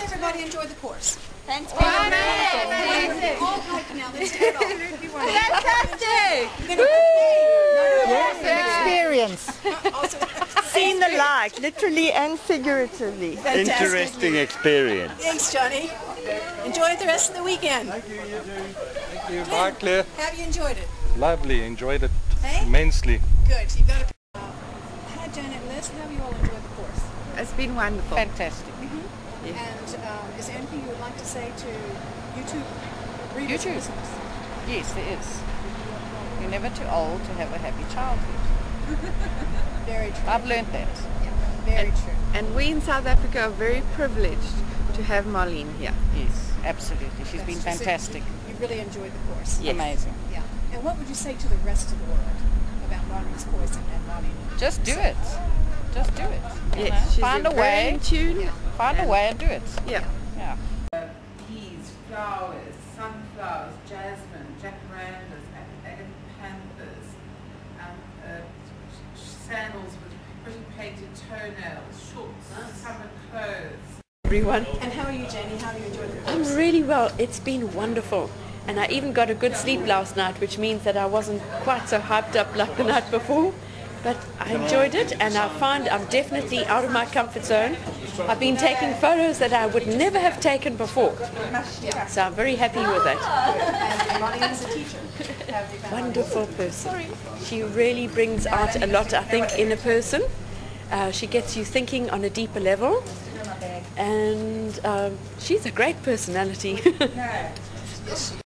not? everybody enjoy the course? Thanks, All right, now let's do it all. Fantastic! Experience. Also, Seen the light, literally and figuratively. fantastic. Interesting experience. Thanks, Johnny. Enjoy the rest of the weekend. Thank you. Bye, Claire. Have you enjoyed it? Lovely. Enjoyed it Hey? immensely. Good. You've got a. Hi, Janet. Liz, how have you all enjoyed the course? It's been wonderful. Fantastic. And um, is there anything you would like to say to YouTube readers YouTube. listeners? Yes, there is. You're never too old to have a happy childhood. Very true. I've learned that. Yeah, very true. And we in South Africa are very privileged to have Marlene here. Yes, absolutely. She's been That's- so fantastic. You really enjoyed the course. Yes. Amazing. Yeah. And what would you say to the rest of the world about Marlene's course and, and Marlene? Just do it. Just do it. you Yes, know. she's Find a way. in tune. Yeah. Find a And- way and do it. Yeah. Yeah. peas, flowers, sunflowers, jasmine, jacarandas, ag- agapanthus, um, uh, sandals with pretty painted toenails, shorts, summer clothes. Everyone. And how are you, Jenny? How have you enjoyed the course? I'm really well. It's been wonderful. And I even got a good sleep last night, which means that I wasn't quite so hyped up like the night before. But I enjoyed it and I find I'm definitely out of my comfort zone. I've been taking photos that I would never have taken before. So I'm very happy with found Wonderful person. She really brings out a lot, I think, in a person. Uh, she gets you thinking on a deeper level. And um, she's a great personality.